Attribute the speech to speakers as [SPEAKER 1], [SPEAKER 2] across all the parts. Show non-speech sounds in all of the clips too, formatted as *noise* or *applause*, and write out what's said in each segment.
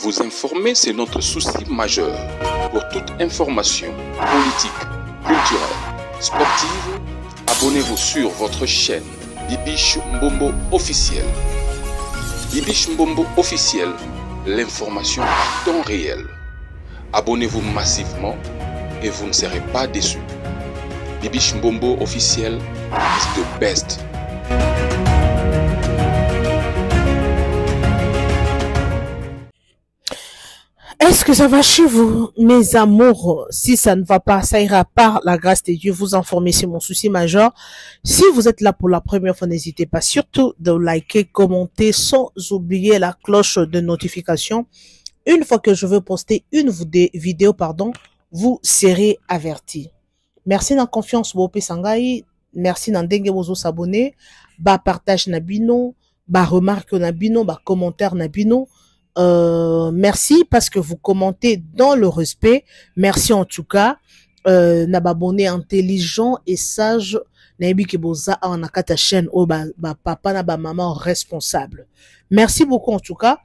[SPEAKER 1] Vous informer, c'est notre souci majeur. Pour toute information politique, culturelle, sportive, abonnez-vous sur votre chaîne Bibiche Mbombo officiel. Bibiche Mbombo officiel, l'information en temps réel. Abonnez-vous massivement et vous ne serez pas déçus. Bibiche Mbombo officiel is the best.
[SPEAKER 2] Est-ce que ça va chez vous, mes amours? Si ça ne va pas, ça ira par la grâce de Dieu. Vous informer, c'est mon souci majeur. Si vous êtes là pour la première fois, n'hésitez pas surtout de liker, commenter, sans oublier la cloche de notification. Une fois que je veux poster une vidéo, pardon, vous serez averti. Merci dans confiance, Bope Sangai. Merci dans dengue bozo s'abonner. Ba partage na bino, ba remarque na bino, ba commentaire na bino. Euh, merci parce que vous commentez dans le respect. Merci en tout cas. Euh, na babonné intelligent et sage nayebi ke boza awa na kati ya chaîne oyo responsable merci beaucoup en tout cas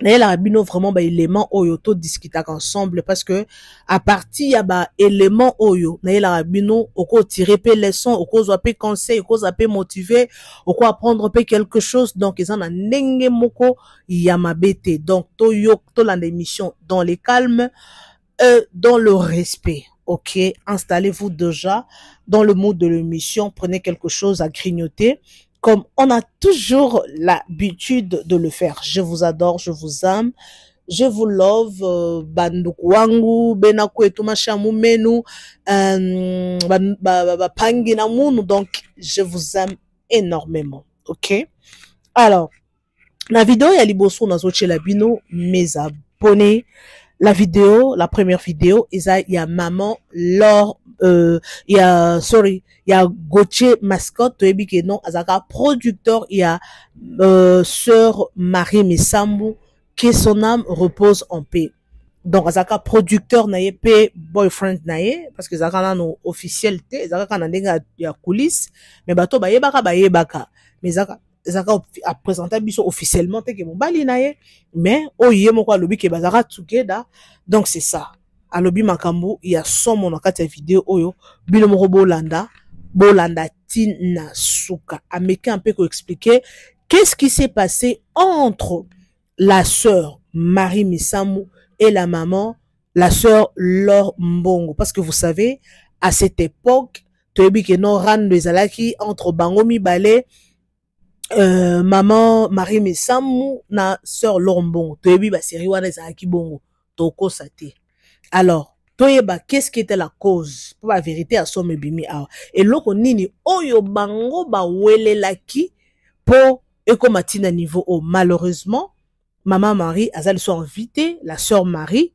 [SPEAKER 2] nayelaka bino vraiment baélément oyo todiskutaka ensemble parce que à partir ya baélément oyo. Nayelaka bino okotire mpe leçon okozwa mpe conseil okozwa mpe motive okoapprendre mpe quelque chose donc eza na ndenge moko ya mabe te donc toyo tolanda émission dans les calmes euh, dans le respect. Ok installez-vous déjà dans le mood de l'émission prenez quelque chose à grignoter comme on a toujours l'habitude de le faire. Je vous adore, je vous aime, je vous love, euh, banduku wangu, bena kwetu menu, euh, donc je vous aime énormément, ok? Alors, la vidéo ya liboso na la bino, mes abonnés, la vidéo, la première vidéo, il y a maman Laure, euh, il y a, sorry, il y a Gauthier Mascotte, toyebi ke non, azaka producteur, il y a euh, sœur Marie Messambu, que son âme repose en paix. Donc, azaka producteur na ye pe boyfriend na ye, parce que azaka nano officiel te, azaka na ndenge ya coulisse, mais bato bayebaka bayebaka, mais azaka ezaka apresenta biso officiellement te ke mobali na ye mais oyo ye moko alobi ke bazalaka together. Donc c'est ça. Alobi makambo ya somo na kati ya video oyo. Bino moko bolanda bolanda ntina suka. Ameki mpe koexplike qu'est-ce qui s'est passé entre la sœur Marie Misamu et la maman la sœur Laure Mbongo. Parce que vous savez à cette époque toyebi ke non rando ezalaki entre bango mibale euh, maman Marie Mesamu na sœur Lombongo toyebi ba série wana ezalaki bongo. Tokosa te. Alors toyeba qu'est-ce qui était la cause? Po ba vérité ya somme ebimi awa. Eloko nini? Oyo bango bawelelaki po ekoma ntina niveau oyo. Malheureusement maman Marie aza liso invité la sœur Marie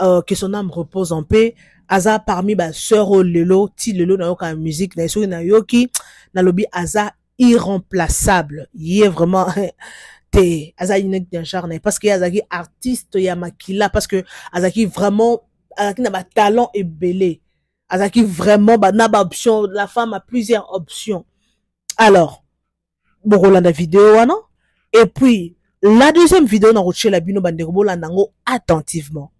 [SPEAKER 2] euh, que son âme repose en paix. Aza parmi basœur oyo lelo ti lelo nayoka musique na ye soki nayoki nalobi aza irremplaçable. Ye vraiment te na ye parce que ye azalaki artiste ya makila parce que azalaki vraiment azalaki na batalent ebele azalaki vraiment na baoption la femme a plusieurs options. Alors bokolanda video wana et puis la deuxième vidéo na kotiela bino bandeko bolanda yango attentivement.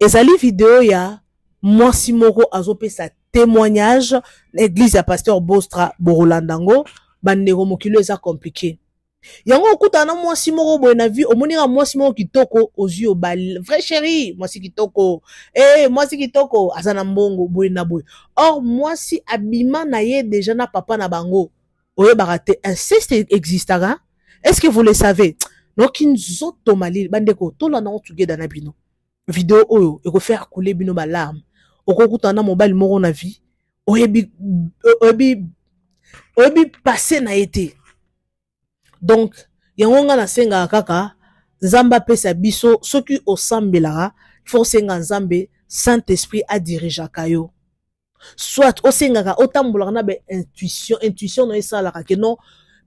[SPEAKER 2] Ezali video ya mwasi moko azopesa témoignage na église ya pasteur bostra bokolanda yango bandeko mokili eza compliqué. Yango okutana na mwasi moko boye na vie omoninga mwasi moko kitoko ozwi obali vrai chéri mwasi kitoko. E mwasi kitoko aza na mbongo boye na boye. Or mwasi abima na ye deja na papa na bango oyebaka te inceste existaka? Est ce que vous le savez? Noki nzoto malili bandeko tolanda ngo together na bino. Video oyo ekofaire couler bino balarme okokutana na mobali moko na vie oyebi oyebi oyebi pase na ye te. Donc yango nga nasengaka kaka nzambe apesa biso soki osambelaka fo osenga nzambe saint esprit adirigeaka yo. Soit osengaka otambolaka na baintuition intuition na esalaka ke non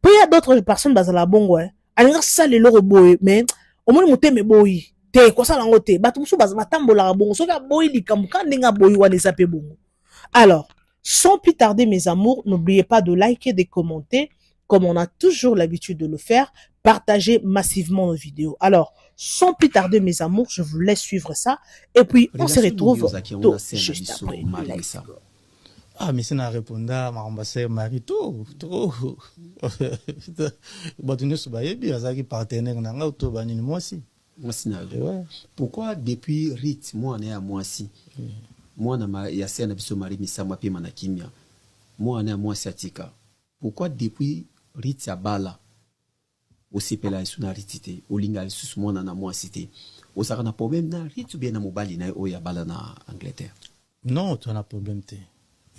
[SPEAKER 2] mpe ya d'autres personnes bazala bongo alingi asala eloko boye mais omoni motema eboyi te kosala yango te. Bato mosusu batambolaka bongo. Soki aboyi likambo ka ndenge aboyi wana eza mpe bongo. Alors sans plus tarder mes amours n'oubliez pas de liker de commenter comme on a toujours l'habitude de le faire. Partagez massivement nos vidéos. Alors sans plus tarder mes amours je vous laisse suivre ça. Et puis on se retrouve tout juste après.
[SPEAKER 3] Ah mais sina réponda makambo ase mari to to *laughs* bato nyonso bayebi azalaki partenaire na ngai to banini mwasi
[SPEAKER 4] yo. Pourquoi depuis rit mwana ya mwasi mwana ya se na biso mari misambo apema na kimia mwana ya mwasi atika pourquoi depuis rit abala osepela lisu na riti te olinga lisusu mwana na mwasi te ozalaka na problème na rit ubie na mobali na ye oyo abala na angleterre?
[SPEAKER 3] Non toza na problème te.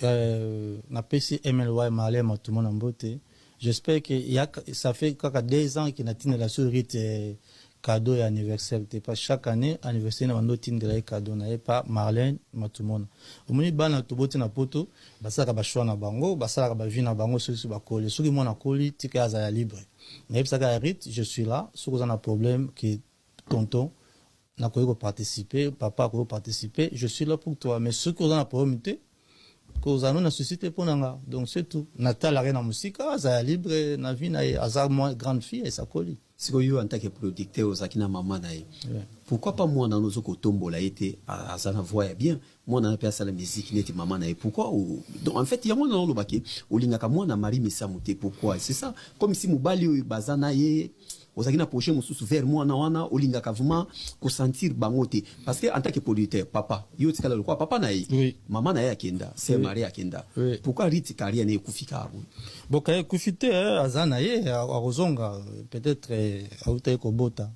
[SPEAKER 3] Euh, napesi mly malema en beauté j'espère que y a, ça fait kaka deux ans que natinela so rite eh, cadeau ya anniversaire. Te pas chaque année anniversaire na bando otindela ye cadeau. Na ye pa marlene matumona. Omoni bana toboti na poto basalaka bashwa na bango basalaka bavie na bango soki so bakoli soki mwana akoli tika ye azala libre. Nayebisaka ya rite je suis là. Soki oza na problème ke tonton nakoki koparticipe papa akoki koparticipe je suis là pour toi. Mais soki oza na problème te kozala no na susi te donc c'est tout. Natalaka na mosika azala libre na vie na ye aza grande fille esakoli
[SPEAKER 4] sikoyo yo en tant que producteur ozalaki na mama na ye. Pourquoi pas mwana no oza kotombola ye te aza na voix ya bien mwana na mpe asala musike neti mama na ye? Pourquoi donc en fait yango wana olobaki olingaka mwana mari misamu te pourquoi? C'est ça comme si mobali oyo baza na ye ozalaki na projet mosusu vers mwana wana olingaka vraiment kosentir bango te parce que en tant que producteur papa yo otikala lokwa papa na ye
[SPEAKER 3] Oui.
[SPEAKER 4] mama na ye akenda ser
[SPEAKER 3] Oui.
[SPEAKER 4] mari akenda
[SPEAKER 3] Oui.
[SPEAKER 4] pourquoi riti carrière na ye ekufika abo
[SPEAKER 3] boka ekufi te eh, aza na ye akozonga peut-être eh, auta ye kobota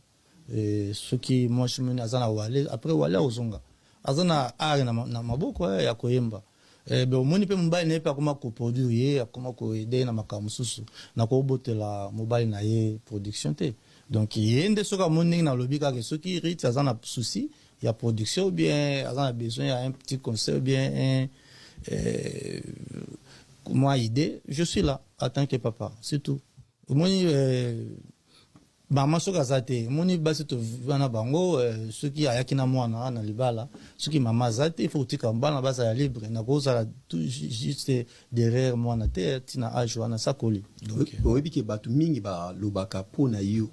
[SPEAKER 3] Eh, soki mwasi moni aza na wale après wale akozonga aza na art na, ma- na maboko ya koyemba Eh, be omoni mpe mobali na ye mpe akoma koproduire ye akoma koede ye na makambo mosusu na kobotela mobali na ye production te donc ye nde soki amoni ndenge nalobi kaka soki rit aza na souci. Ya production ou bien aza na besoin ya un petit conseil ou bien un, euh, moi idée. Je suis là en tant que papa c'est tout. Omoni euh, mama soki aza te omoni basi tovana bango euh, soki ayaki na mwana na libala soki mama aza te ifo kotika bana bazala libre. Nakozala juste derrière mwana te ntina age wana sakoli
[SPEAKER 4] oyebi ke bato mingi balobaka mpo na yo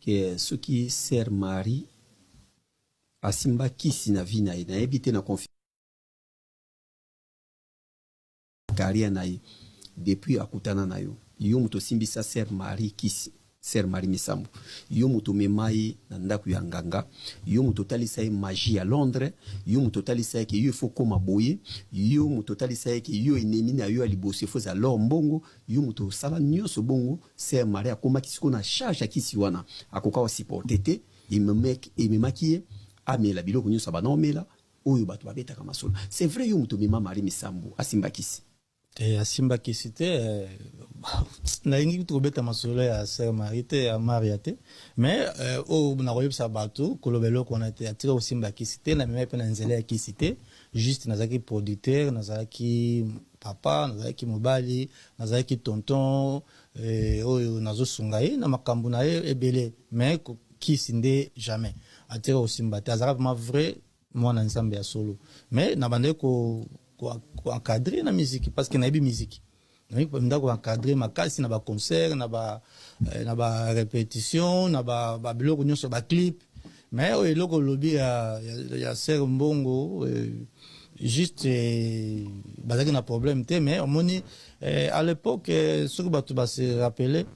[SPEAKER 4] ke soki ser mari asimba kisi na vi na ye nayebi te na carrière na ye depuis akutana na yo. Yo moto osimbisa ser mari kisi ser mari misambo. Yo moto omema ye na ndako ya nganga. Yo moto otalisa ye magie ya londres. Yo moto otalisa ye ke yo efo koma boye. Yo moto otalisa ye ke yo enemi na yo ya liboso efo ezala lor mbongo. Yo moto osala nyonso bongo. Ser mari akomaki siko na charge ya kisi wana. Akoka kosiporte te. Ememaki ye amela biloko nyonso abana omela oyo bato babetaka masolo. C'est vrai yo moto omema mari misambo asimba kisi.
[SPEAKER 3] te asimbaki si te eh, *laughs* nalingi kobeta masolo ya ser mari te ya maria te. Mais eh, oyo nakoyebisa bato koloba eloko wana te atika kosimba kisi te namemai mpe na nzela ya kisi te. Juste nazalaki producteur nazalaki papa nazalaki mobali nazalaki tonton eh, oyo nazosunga ye na makambo na ye ebele. Mais kisi nde jamais. Atika kosimba te azalaka vraiment vrai mwana nzambe ya solo. Mais nabandaki ko koencadre na musique parce que nayebi musique. Nda koencadre makasi na baconcert na ba eh, na barépétition na ba- babiloko nyonso baclip mais oyo eloko olobi ya, ya, ya ser mbongo eh, juste eh, bazalaki na problème te mais omoni à l'époque soki bato base rappele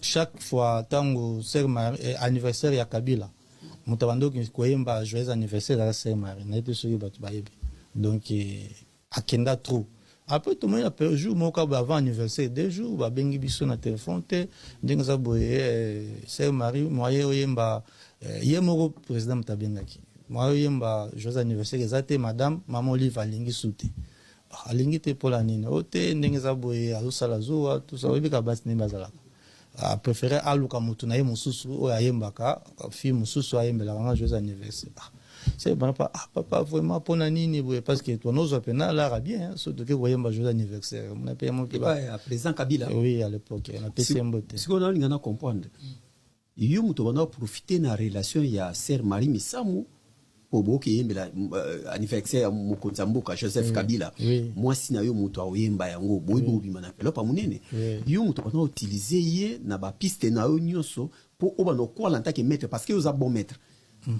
[SPEAKER 3] chaque fois ntango ser anniversaire ya kabila moto abandoki koyemba joyeux anniversaire ezaka ser mari nayebi te soki bato bayebi donc eh, akenda trop. Après tomoni na jour moko avant anniversaire deux jours babengi biso na telefone te ndenge eza boye eh, ser mari moye oyemba eh, ye moko président moto abengaki moye oyemba joyeux anniversaire eza te madame mama olive alingi su te. Ah, alingi te mpola nini o te ndenge eza boye azosala zuwa tusa oyebika basi ndenge bazalaka. Apréféré aluka motu na ye mosusu oyo ayembaka fille mosusu ayembelaka nga joyeux anniversaire C'est bana pa ah papa vraiment mpona nini boye parce que twanozwa mpe nalara bien so toke koyemba joyeux anniversaire. Mona mpe mo mpe ba-
[SPEAKER 4] epai ya président kabila.
[SPEAKER 3] Oui à l'époque napesi mbote
[SPEAKER 4] sikoyo nalinga na comprendre yo moto banda profite na relation ya ser mari misamu po boyoki eyembela uh, anniversaire ya mokonzi ya mboka joseph kabila. mwasi na yo moto aoyemba yango boyebi obima na ya monene yo moto banda utilize ye na bapiste na yo nyonso mpo oyo banokwala ntake maître parce que oza bon maître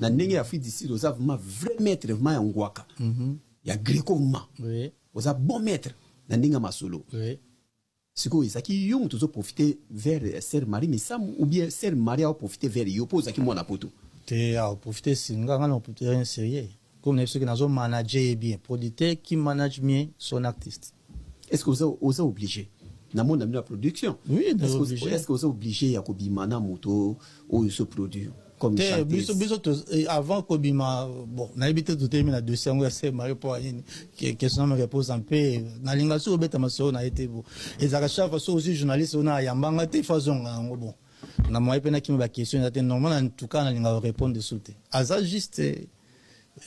[SPEAKER 4] na ndenge ya afrique du sud oza vraiment vrai maître vraiment ya ngwaka. Ya greco vraiment oza bon maître na ndenge ya masolo. Sikoyo ezalaki yo moto ozoprofite vers eh, sœur marie misamu ou bien sœur marie aoprofite vers yo mpo ozalaki mwana poto?
[SPEAKER 3] Te aoprofite singa nga na oprofite rien sérieux. Comme na biso ke nazo manager ye bien producteur qui manage bien son artiste?
[SPEAKER 4] Est ce que oza, obligé? Na monde na bino ya production.
[SPEAKER 3] Oui,
[SPEAKER 4] est ce que oza obligé ya kobima na moto oyo ozoproduire comme
[SPEAKER 3] te biso biso to- eh, avant kobima bon nayebi te totelemi na dossier yango ya se mari mpo anini question na me repose mpe nalinga so obeta masolo na ye te bo ezalaka chaque fois journaliste ayambanga te yango bon. Na moye mpe nakimi baquestion eza te normal en tout cas nalinga korépondre so te aza juste eh,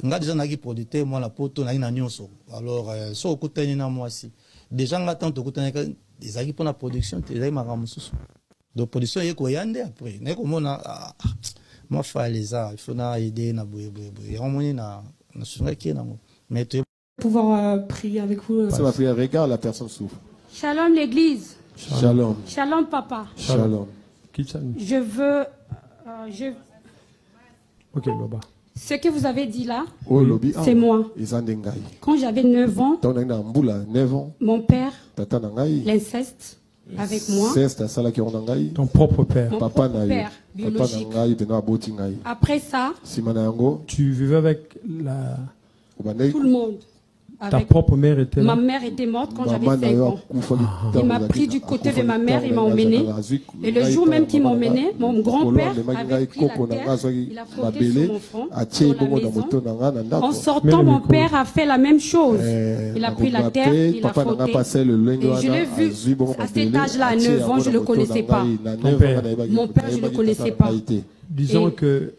[SPEAKER 3] nga déjà naki producteur mwana poto nayi na nyonso. Alors euh, so okutani na mwasi déjà nga ntango tokutanaka ezalaki mpona production te ezalaki makambo mosusu. Donc production eye koya nde après komona ah, ah, mafale eza ifo na ide na boye boye boye yango moni na nasungaki ye nango mais toye
[SPEAKER 5] pouvoir euh, prier avec vous. euh.
[SPEAKER 6] Ça va prier, regarde, la personne souffre.
[SPEAKER 5] Shalom l'église.
[SPEAKER 6] Shalom.
[SPEAKER 5] Shalom papa.
[SPEAKER 6] Shalom.
[SPEAKER 5] Je veux, euh, je,
[SPEAKER 7] Ok, Baba.
[SPEAKER 5] ce que vous avez dit là,
[SPEAKER 6] Oh, lobby.
[SPEAKER 5] c'est moi. Quand j'avais 9 ans,
[SPEAKER 6] Tant na mbula 9 ans.
[SPEAKER 5] mon père, l'inceste avec moi,
[SPEAKER 6] C'est ça qui on ngai.
[SPEAKER 7] Ton propre père.
[SPEAKER 5] mon
[SPEAKER 6] Papa
[SPEAKER 5] propre père biologique. Après ça.
[SPEAKER 7] Tu vivais avec la...
[SPEAKER 5] Tout le monde.
[SPEAKER 7] Ta propre mère était là.
[SPEAKER 5] ma mère était morte quand j'avais
[SPEAKER 6] na
[SPEAKER 5] 5
[SPEAKER 6] yo
[SPEAKER 5] ans.
[SPEAKER 6] akufaki
[SPEAKER 5] Il m'a pris du côté de ma mère, il m'a emmené. Et le jour même qu'il m'a emmené, mon grand-père avait pris la terre, il a frotté sur mon front, sur la maison. En sortant,
[SPEAKER 7] le
[SPEAKER 5] mon père a fait la même chose.
[SPEAKER 6] Eh,
[SPEAKER 5] Il a pris la terre, il a frotté. Et je l'ai vu à cet âge-là, à
[SPEAKER 6] atie
[SPEAKER 5] 9
[SPEAKER 6] yango
[SPEAKER 5] ans, je le
[SPEAKER 6] moto na
[SPEAKER 5] connaissais pas.
[SPEAKER 6] na
[SPEAKER 7] Ton
[SPEAKER 6] 9 ans,
[SPEAKER 7] père.
[SPEAKER 6] nayebaki-
[SPEAKER 5] Mon père, je le
[SPEAKER 6] nayebaki
[SPEAKER 5] connaissais pas.
[SPEAKER 7] Disons
[SPEAKER 5] Et-
[SPEAKER 7] que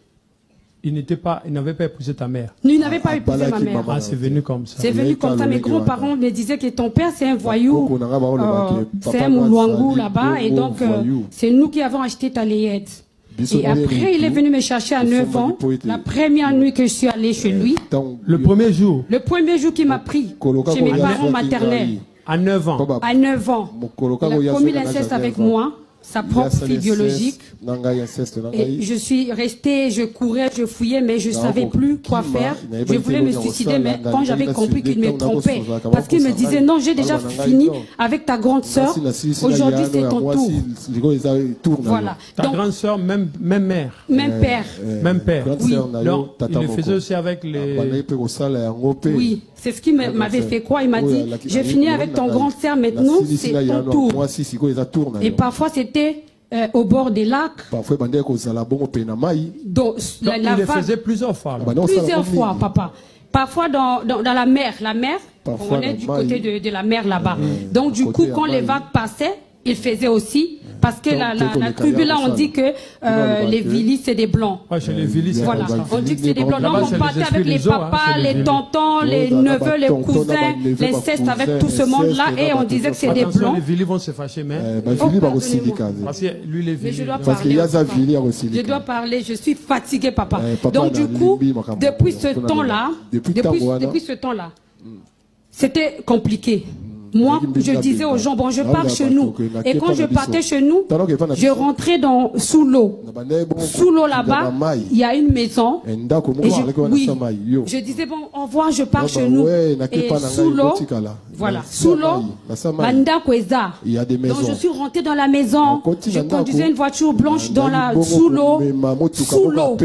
[SPEAKER 7] il n'était pas, il n'avait pas épousé ta mère.
[SPEAKER 5] Nous n'avons pas
[SPEAKER 6] Ah,
[SPEAKER 5] épousé
[SPEAKER 6] balaki
[SPEAKER 5] ma mère.
[SPEAKER 7] Ah, c'est venu comme ça.
[SPEAKER 5] C'est venu comme ça. Mes grands-parents me disaient que ton père, c'est un voyou.
[SPEAKER 6] Nga balobaki,
[SPEAKER 5] Euh, c'est un
[SPEAKER 6] azali
[SPEAKER 5] là-bas. Et donc, euh,
[SPEAKER 6] voyou.
[SPEAKER 5] c'est nous qui avons acheté ta layette. Et après, il est venu me chercher à 9 ans. La première nuit que je suis allée chez lui,
[SPEAKER 6] ntango-
[SPEAKER 7] Le premier jour,
[SPEAKER 5] le premier jour qu'il m'a pris chez mes parents maternels,
[SPEAKER 7] à 9 ans.
[SPEAKER 5] À 9 ans, il a commis l'inceste avec moi, sa propre fille biologique. Et je suis restée, je courais, je fouillais, mais je
[SPEAKER 6] Non,
[SPEAKER 5] savais plus quoi faire. Je voulais me suicider, mais
[SPEAKER 6] là,
[SPEAKER 5] quand j'avais compris qu'il me trompait, parce qu'il me disait non, j'ai déjà fini avec ta grande sœur. Aujourd'hui, c'est ton tour. Voilà.
[SPEAKER 7] Ta
[SPEAKER 5] Donc,
[SPEAKER 7] grande sœur, même, même mère.
[SPEAKER 5] même père.
[SPEAKER 6] Eh,
[SPEAKER 7] Même père.
[SPEAKER 5] Oui.
[SPEAKER 7] Donc, il le faisait aussi avec les.
[SPEAKER 6] Kosala yango mpe
[SPEAKER 5] Oui, c'est ce qui
[SPEAKER 6] D'accord,
[SPEAKER 5] m'avait fait croire. Il m'a dit, j'ai fini avec ton grand
[SPEAKER 6] na
[SPEAKER 5] maintenant c'est ton tour. Et parfois, c'était euh, au bord des lacs, dans la,
[SPEAKER 7] Donc,
[SPEAKER 5] la
[SPEAKER 7] il le faisait plusieurs fois. alors.
[SPEAKER 6] Bah
[SPEAKER 5] plusieurs
[SPEAKER 6] on
[SPEAKER 5] fois, papa. Parfois dans, dans, dans la mer, la mer,
[SPEAKER 6] Parfois
[SPEAKER 5] on est du côté de, de la mer là-bas. Donc du coup, quand les vagues passaient, il faisait aussi, parce que
[SPEAKER 6] Donc,
[SPEAKER 5] la, tribu là, on dit que euh, les. Vilis, c'est des blancs.
[SPEAKER 7] Ouais, chez les Vilis,
[SPEAKER 5] Voilà,
[SPEAKER 6] on
[SPEAKER 5] dit que c'est des blancs. Donc on
[SPEAKER 7] les
[SPEAKER 5] partait avec les
[SPEAKER 7] hein,
[SPEAKER 5] papas,
[SPEAKER 7] les
[SPEAKER 5] les tontons, les neveux, les cousins, l'inceste
[SPEAKER 6] bah,
[SPEAKER 5] avec tout ce monde-là. Et on disait que c'est des blancs.
[SPEAKER 7] les Vilis vont se fâcher, mais.
[SPEAKER 6] Eh,
[SPEAKER 5] Oh,
[SPEAKER 6] bavili
[SPEAKER 5] pardonnez-moi.
[SPEAKER 6] bakosilika
[SPEAKER 7] Parce que lui, les Vilis.
[SPEAKER 5] je dois
[SPEAKER 6] parce que
[SPEAKER 5] parler.
[SPEAKER 6] yaza
[SPEAKER 5] papa.
[SPEAKER 6] vili ya
[SPEAKER 5] Je dois parler, je suis fatiguée, papa.
[SPEAKER 6] Eh,
[SPEAKER 5] Donc, du coup, depuis ce temps-là,
[SPEAKER 6] depuis
[SPEAKER 5] ce temps-là, c'était compliqué. Moi, je disais aux gens, bon, je
[SPEAKER 6] Ah,
[SPEAKER 5] pars chez nous. Et quand je partais chez nous, je rentrais dans, sous l'eau. Sous l'eau là-bas, il y a une maison. Et je, oui, je disais, bon, au revoir, je pars
[SPEAKER 6] Ah
[SPEAKER 5] chez
[SPEAKER 6] bah
[SPEAKER 5] nous. Et sous l'eau, voilà, sous l'eau.
[SPEAKER 6] Il y a des
[SPEAKER 5] Donc
[SPEAKER 6] maisons.
[SPEAKER 5] je suis rentrée dans la maison, je conduisais une voiture blanche dans la, sous l'eau, sous l'eau.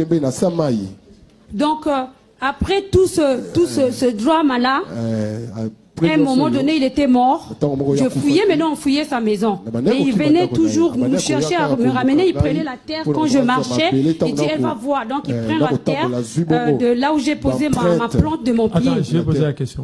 [SPEAKER 5] Donc, euh, après tout ce, tout ce, ce drama-là,
[SPEAKER 6] Eh,
[SPEAKER 5] à un moment donné, il était mort. Je fouillais, maintenant on fouillait sa maison. Et il venait toujours nous chercher à me ramener. Il prenait la terre quand je marchais. Il dit, elle va voir. Donc il
[SPEAKER 6] eh,
[SPEAKER 5] prend la terre euh, de là où j'ai posé ma, plante de mon pied.
[SPEAKER 7] Attends, je vais poser la question.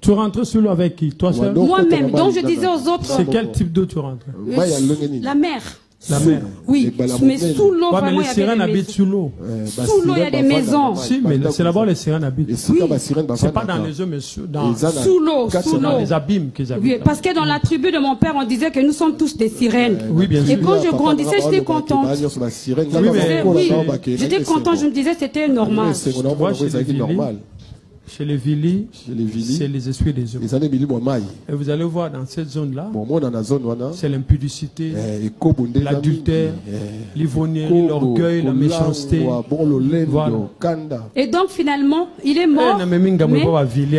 [SPEAKER 7] Tu rentrais sous l'eau avec qui? Toi seul?
[SPEAKER 5] Moi-même. Donc je disais aux autres,
[SPEAKER 7] C'est quel type d'eau tu
[SPEAKER 6] nini
[SPEAKER 5] la mer.
[SPEAKER 7] La mer.
[SPEAKER 5] Oui, mais sous l'eau, vraiment, il
[SPEAKER 7] les sirènes habitent
[SPEAKER 5] maisons.
[SPEAKER 7] sous l'eau.
[SPEAKER 6] Eh,
[SPEAKER 5] Sous l'eau, il y a des maisons.
[SPEAKER 7] Si, mais c'est là-bas les sirènes habitent.
[SPEAKER 6] basirène
[SPEAKER 7] C'est pas dans les eaux, mais sur- dans,
[SPEAKER 5] Sous l'eau, sous
[SPEAKER 7] dans
[SPEAKER 5] l'eau.
[SPEAKER 7] les abîmes qu'ils
[SPEAKER 5] Oui,
[SPEAKER 7] habitent.
[SPEAKER 5] parce que dans la tribu de mon père, on disait que nous sommes tous des sirènes.
[SPEAKER 7] Oui, bien
[SPEAKER 5] Et
[SPEAKER 7] sûr.
[SPEAKER 5] quand je grandissais, j'étais contente.
[SPEAKER 7] Oui, mais-
[SPEAKER 5] j'étais
[SPEAKER 6] esengo.
[SPEAKER 5] content, je me disais c'était normal.
[SPEAKER 7] vois,
[SPEAKER 6] mona
[SPEAKER 7] chez les Vili,
[SPEAKER 6] normal
[SPEAKER 7] Chez les Vili,
[SPEAKER 6] chez les
[SPEAKER 7] c'est les esprits des hommes.
[SPEAKER 6] ezali milimo ya mai
[SPEAKER 7] Et vous allez voir dans cette zone-là,
[SPEAKER 6] bomona na zone wana
[SPEAKER 7] c'est l'impudicité,
[SPEAKER 6] eh, ekobo nde eza
[SPEAKER 7] l'adultère,
[SPEAKER 6] mingi, eh,
[SPEAKER 7] l'orgueil, la méchanceté.
[SPEAKER 6] kolangwa, bon lolendo
[SPEAKER 7] Voilà.
[SPEAKER 6] kanda
[SPEAKER 5] Et donc finalement, il est
[SPEAKER 7] Eh,
[SPEAKER 5] mort.
[SPEAKER 7] na memi
[SPEAKER 5] mais-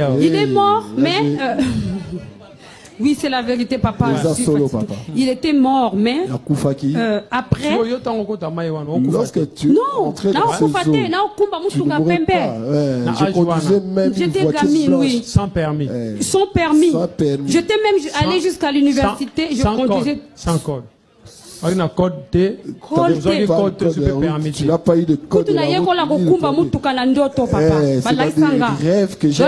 [SPEAKER 7] awa.
[SPEAKER 5] Il est mort,
[SPEAKER 6] Eh,
[SPEAKER 5] mais... euh, *laughs* oui, c'est la vérité, papa.
[SPEAKER 6] Solo.
[SPEAKER 5] Il était mort, mais euh, après...
[SPEAKER 6] Lorsque tu
[SPEAKER 5] Non,
[SPEAKER 6] entrais dans ces tu ne pas je conduisais même une
[SPEAKER 5] J'étais
[SPEAKER 6] voiture
[SPEAKER 5] gamine,
[SPEAKER 6] blanche
[SPEAKER 5] oui.
[SPEAKER 7] Sans permis.
[SPEAKER 5] Sans permis. J'étais même allé jusqu'à l'université, je conduisais...
[SPEAKER 7] Sans code. Un code tu
[SPEAKER 6] n'as pas eu de code
[SPEAKER 5] kutu kokumba na ndoto
[SPEAKER 6] Eh,
[SPEAKER 5] papa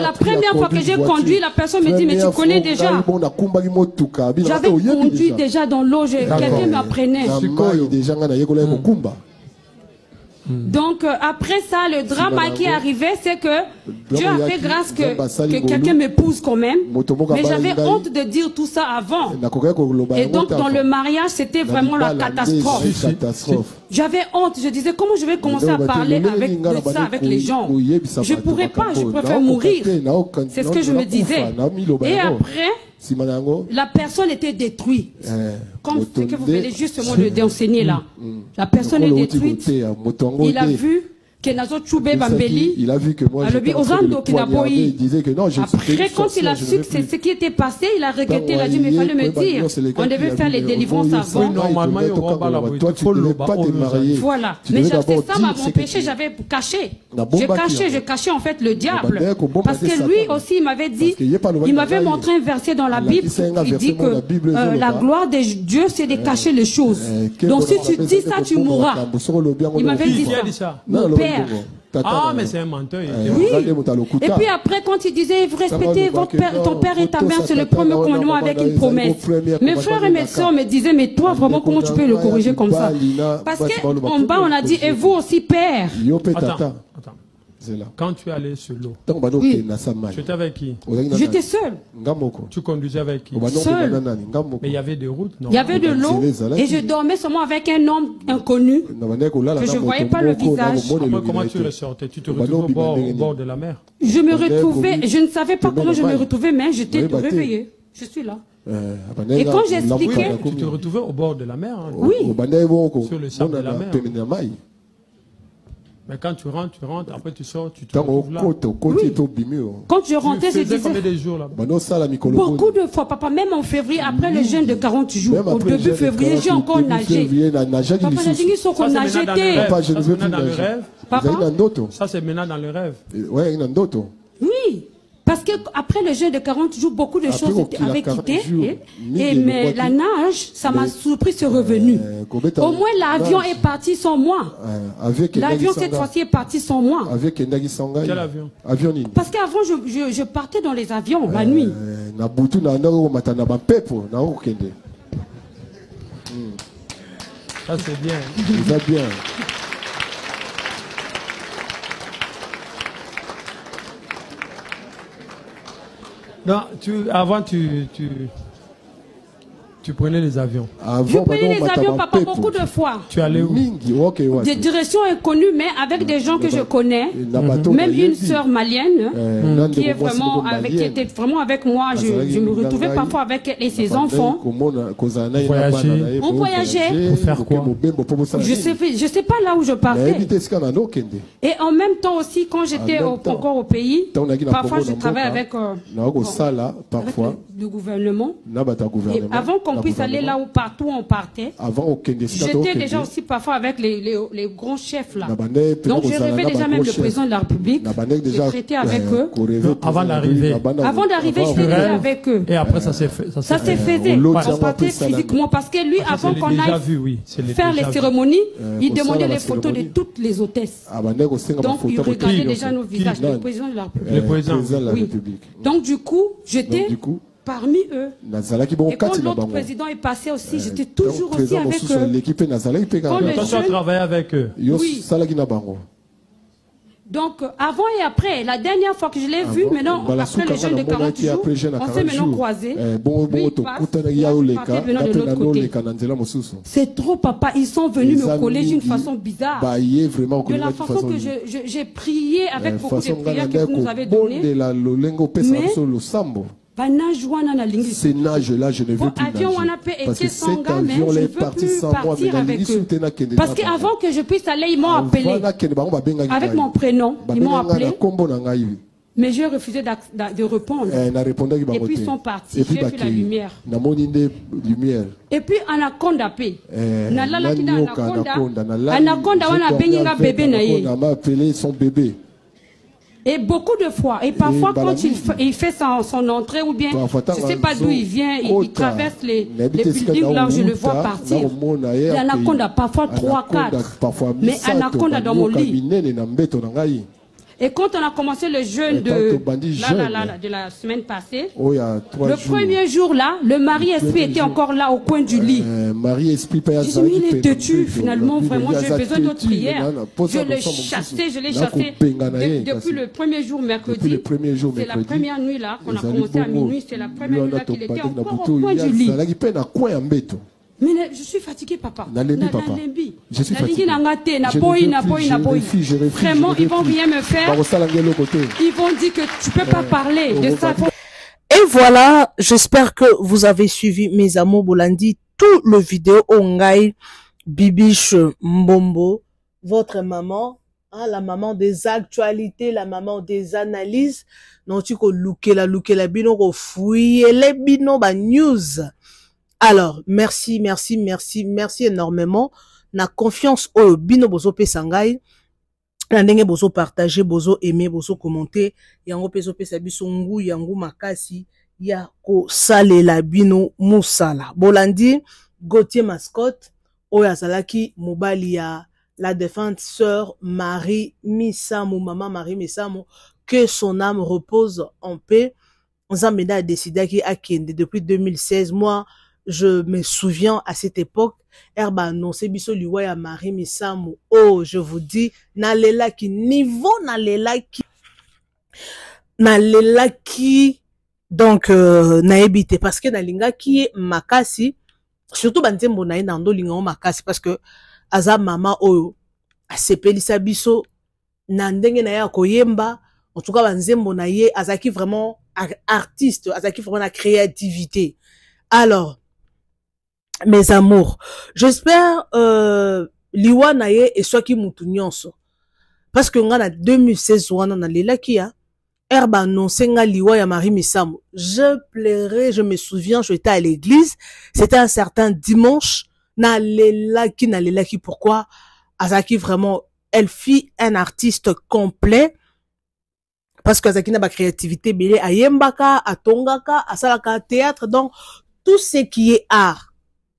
[SPEAKER 5] la
[SPEAKER 6] à
[SPEAKER 5] première fois que j'ai conduit, la personne me dit, mais tu connais déjà. J'avais conduit
[SPEAKER 6] déjà.
[SPEAKER 5] dans l'eau, quelqu'un m'apprenait.
[SPEAKER 7] Sikoyo.
[SPEAKER 5] Donc euh, après ça, le drame qui est arrivé, c'est que Dieu a fait grâce que, que quelqu'un m'épouse quand même. Mais j'avais honte de dire tout ça avant. Et donc dans le mariage, c'était vraiment la catastrophe. J'avais honte. Je disais comment je vais commencer à parler avec de ça avec les gens. Je pourrais pas. Je préfère mourir. C'est ce que je me disais. Et après, la personne était détruite.
[SPEAKER 6] eh,
[SPEAKER 5] Comme ce que vous venez justement de d'enseigner là. La personne est détruite. Il a vu
[SPEAKER 6] il a vu que moi j'étais en train de le poignarder, il disait que non je
[SPEAKER 5] Après, quand il a su que c'est ce qui était passé, il a regretté, il a dit, mais il fallait me dire.
[SPEAKER 6] c'est
[SPEAKER 5] On devait faire les délivrances avant.
[SPEAKER 7] Oui, normalement,
[SPEAKER 6] Toi, tu ne pas
[SPEAKER 7] bas-
[SPEAKER 6] te marier.
[SPEAKER 5] Voilà. Mais
[SPEAKER 6] d'abord
[SPEAKER 5] ça empêché,
[SPEAKER 6] tu-
[SPEAKER 5] j'avais caché. J'ai caché, j'ai caché en fait le diable. Parce que lui aussi, il m'avait dit, il m'avait montré un verset dans la Bible. Il dit que
[SPEAKER 6] la
[SPEAKER 5] euh, la gloire de Dieu, c'est de cacher les choses.
[SPEAKER 6] Eh,
[SPEAKER 5] Donc si tu dis
[SPEAKER 6] c'est
[SPEAKER 5] ça, tu mourras. Il m'avait dit ça. Mon père.
[SPEAKER 7] Ah,
[SPEAKER 6] na
[SPEAKER 7] mais c'est un menteur.
[SPEAKER 6] Eh,
[SPEAKER 5] Oui. Et puis après, quand il disait, vous respectez votre père, ton père et ta mère, c'est le premier commandement avec une promesse. Mes frères et mes
[SPEAKER 6] carte.
[SPEAKER 5] me disaient, mais toi, vraiment, comment tu peux le corriger comme ça Parce qu'en bas, on a dit, et vous aussi, père.
[SPEAKER 7] Attends, attends. Quand tu es allé sur l'eau,
[SPEAKER 5] Oui.
[SPEAKER 7] tu étais avec qui?
[SPEAKER 5] J'étais
[SPEAKER 6] moko
[SPEAKER 7] Tu conduisais avec qui?
[SPEAKER 5] Seul.
[SPEAKER 7] Mais il y avait des routes, non?
[SPEAKER 5] Il y avait de l'eau et je dormais seulement avec un homme inconnu. Que je
[SPEAKER 6] moto
[SPEAKER 5] voyais pas le visage.
[SPEAKER 7] Après, comment tu ressortais? Tu te retrouvais au bord,
[SPEAKER 6] bimandenge
[SPEAKER 7] au bord de la mer?
[SPEAKER 5] Je me
[SPEAKER 6] Bandai
[SPEAKER 5] retrouvais, je ne savais pas comment je me retrouvais, mais j'étais réveillée. Je suis là. Et quand j'expliquais-
[SPEAKER 7] Tu te retrouvais au bord de la mer. hein?
[SPEAKER 5] Oui.
[SPEAKER 7] Sur le sable de la mer. Mais quand tu rentres, tu rentres, après tu sors, tu te retrouves là.
[SPEAKER 6] o
[SPEAKER 5] Quand je rentrais, je
[SPEAKER 7] combien
[SPEAKER 5] disais
[SPEAKER 7] de jours
[SPEAKER 6] mikolo
[SPEAKER 5] beaucoup de fois, papa, même en février, après le jeûne de 40 jours, au début février,
[SPEAKER 6] 40,
[SPEAKER 5] j'ai encore nagé. Papa, Soko
[SPEAKER 7] Ça, c'est
[SPEAKER 5] nageait
[SPEAKER 7] maintenant dans le
[SPEAKER 5] te.
[SPEAKER 7] rêve.
[SPEAKER 6] Papa, je
[SPEAKER 7] Ça,
[SPEAKER 6] ne
[SPEAKER 7] c'est
[SPEAKER 6] veux plus
[SPEAKER 7] maintenant dans le
[SPEAKER 6] nager.
[SPEAKER 7] rêve.
[SPEAKER 5] Papa?
[SPEAKER 7] Ça, c'est maintenant dans le rêve.
[SPEAKER 5] Oui. Parce que après le jeûne de 40 jours, beaucoup de
[SPEAKER 6] Après,
[SPEAKER 5] choses avaient
[SPEAKER 6] 40
[SPEAKER 5] quitté.
[SPEAKER 6] jours,
[SPEAKER 5] Et, mais la nage, ça m'a surpris, c'est revenu.
[SPEAKER 6] Euh,
[SPEAKER 5] Au moins, l'avion est parti sans moi.
[SPEAKER 6] Avec
[SPEAKER 5] L'avion, cette fois-ci, est parti sans moi.
[SPEAKER 6] avec
[SPEAKER 7] Quel avion?
[SPEAKER 6] Avion nini
[SPEAKER 5] Parce qu'avant, je, je, je partais dans les avions la nuit.
[SPEAKER 6] Na okokende
[SPEAKER 7] Ça, c'est bien.
[SPEAKER 6] eza bien *laughs*
[SPEAKER 7] Non, tu, avant, tu, tu, tu prenais les avions.
[SPEAKER 5] Je
[SPEAKER 6] avant
[SPEAKER 5] prenais
[SPEAKER 6] bando
[SPEAKER 5] les avions, papa, beaucoup de fois.
[SPEAKER 7] Tu allais où
[SPEAKER 5] Des directions inconnues, mais avec des gens que je connais. Même une sœur malienne.
[SPEAKER 6] Na
[SPEAKER 5] qui est vraiment avec, qui était vraiment avec moi. Je,
[SPEAKER 6] Azalaki
[SPEAKER 5] je me retrouvais parfois avec elle et ses enfants.
[SPEAKER 7] Voyager.
[SPEAKER 5] On voyageait.
[SPEAKER 7] Pour faire quoi
[SPEAKER 5] Je
[SPEAKER 6] nini.
[SPEAKER 5] sais, je sais pas là où je partais. Et en même temps aussi, quand j'étais au- encore au pays, parfois je
[SPEAKER 6] mboka,
[SPEAKER 5] avec, euh, avec le, Et
[SPEAKER 6] gouvernement
[SPEAKER 5] avant qu'on
[SPEAKER 6] na
[SPEAKER 5] puisse aller là où partout on partait, j'étais déjà aussi parfois avec les, les, les grands chefs là. Donc je rêvais déjà même le président de la République. traité avec
[SPEAKER 6] euh,
[SPEAKER 5] eux.
[SPEAKER 7] avant d'arriver.
[SPEAKER 5] Avant d'arriver, j'étais
[SPEAKER 7] Tu
[SPEAKER 5] déjà avec eux.
[SPEAKER 7] Et après, ça s'est fait. Ça, s'est
[SPEAKER 5] se
[SPEAKER 7] fait.
[SPEAKER 5] On partait physiquement parce que lui,
[SPEAKER 7] Ah,
[SPEAKER 5] avant qu'on aille faire les cérémonies,
[SPEAKER 6] Euh,
[SPEAKER 5] il demandait les photos de toutes les hôtesses.
[SPEAKER 6] Ah, kosenga
[SPEAKER 5] Donc il regardait déjà nos visages, le président de la République.
[SPEAKER 7] Le président.
[SPEAKER 6] président de la
[SPEAKER 5] Oui.
[SPEAKER 6] république
[SPEAKER 5] Donc du coup, j'étais parmi eux. Et quand l'autre président est passé aussi, j'étais
[SPEAKER 6] Donc,
[SPEAKER 5] toujours aussi
[SPEAKER 6] président
[SPEAKER 5] avec eux.
[SPEAKER 6] l'équipe
[SPEAKER 5] jeunes-
[SPEAKER 7] travaillé avec eux.
[SPEAKER 5] Oui. Donc, euh, avant et après, la dernière fois que je l'ai vu, maintenant, après le jeûne de 40 jours, on s'est maintenant croisé. C'est trop, papa. Ils sont venus me coller d'une façon bizarre. De la façon que j'ai prié avec beaucoup de prières que vous nous avez données. Mais,
[SPEAKER 6] ces nages-là, je ne veux plus nager. Parce que cet avion là est parti sans moi.
[SPEAKER 5] Parce qu'avant que je puisse aller, ils m'ont appelé. Avec mon prénom, ils m'ont appelé. Mais j'ai refusé de répondre. Et puis ils sont partis. J'ai vu la lumière. Et puis Anaconda. Nalala. Anaconda wana benginga bébé na ye.
[SPEAKER 6] appelé son bébé.
[SPEAKER 5] Et beaucoup de fois, et parfois quand il, il fait son, son, entrée ou bien, je ne sais pas d'où il vient, il, il traverse les, les buildings là où je le vois partir. L'anaconda, parfois 3, 4. Mais anaconda dans mon lit. Et quand on a commencé le jeûne de, là, là, là, de la semaine passée,
[SPEAKER 6] oh,
[SPEAKER 5] le premier jour là, le mari-esprit était encore là au coin du lit.
[SPEAKER 6] Euh, Marie-esprit,
[SPEAKER 5] J'ai dit, il est têtu, finalement, vraiment, j'ai besoin d'autres prières. Je l'ai chassé, je l'ai chassé. depuis le premier jour mercredi. C'est la première nuit là qu'on a commencé à minuit, c'est la première nuit là qu'il était encore au coin du lit. Mais je suis fatigué, papa.
[SPEAKER 6] Nalembi, papa. Je suis fatigué.
[SPEAKER 5] Je Vraiment, ils vont rien me faire. Ils vont dire que tu peux pas parler de ça.
[SPEAKER 2] Et voilà, j'espère que vous avez suivi mes amours Bolandi, tout le vidéo Ongai, Bibiche Mbombo, votre maman, hein, la maman des actualités, la maman des analyses. Non, tu ko la la bino ko fouiller les bino ba news. Alors, merci, merci, merci, merci énormément. Na confiance au bino bozo pesa ngai. Na ndenge bozo partager, bozo aimer, bozo commenter. Yango peso pesa biso ngu, yango makasi. Ya ko salela bino musala. Bolandi, Gauthier Mascotte. Oyo azalaki mobali la défenseur Marie Misamo, maman Marie Misamo. Que son âme repose en paix. Nzambeda a décidé qu'il a depuis 2016. Moi, je me souviens à cette époque herba annoncé biso liwa ya Marie Misamu. Oh je vous dis nalelaki niveau nalelaki nalelaki donc euh, nayebi te parce que nalingaki ye makasi surtout banzembo na ye na ndolinga makasi parce que aza mama oyo asepelisa biso na ndenge na ye ya koyemba en tout cas banzembo na ye azalaki vraiment artiste azalaki vraiment na créativité. Alors mes amours. J'espère euh, liwa na ye eswaki mutu nyonso. Parce que nga na 2016 wana nalelaki ya ere baannonce nga liwa ya marie misambo je plairais je me souviens j'étais à l'église. C'était un certain dimanche. Nalelaki nalelaki pourquoi? Azalaki vraiment elle fit un artiste complet. Parce que azalaki na bacréativité ebele ayembaka atongaka asalaka théâtre. Donc tout ce qui est art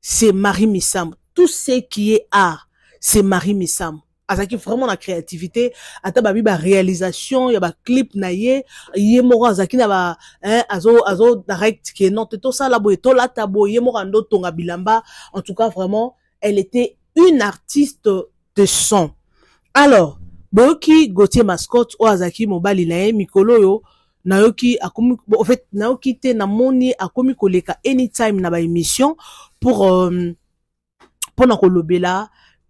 [SPEAKER 2] c'est Marie Missam. Tout ce qui est art, c'est Marie Missam. azalaki vraiment na créativité. Ata babi baréalisation ya baclip na ye. Ye moko azalaki na ba hein, azo, azo direct ke non te tosala boye tolata boye ye moko ando tonga bilamba. En tout cas vraiment elle était une artiste de son. Alors boyoki gautier mascotte oyo azalaki mobali na ye mikolo oyo nayoki akomi en fait nayoki te namoni akomi koleka anytime na baémission pour euh, mpona kolobela